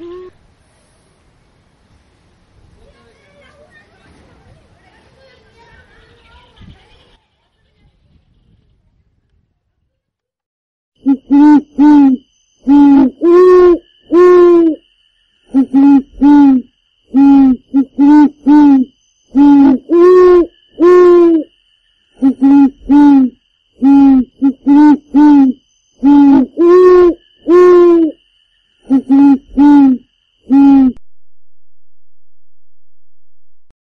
Mm-hmm.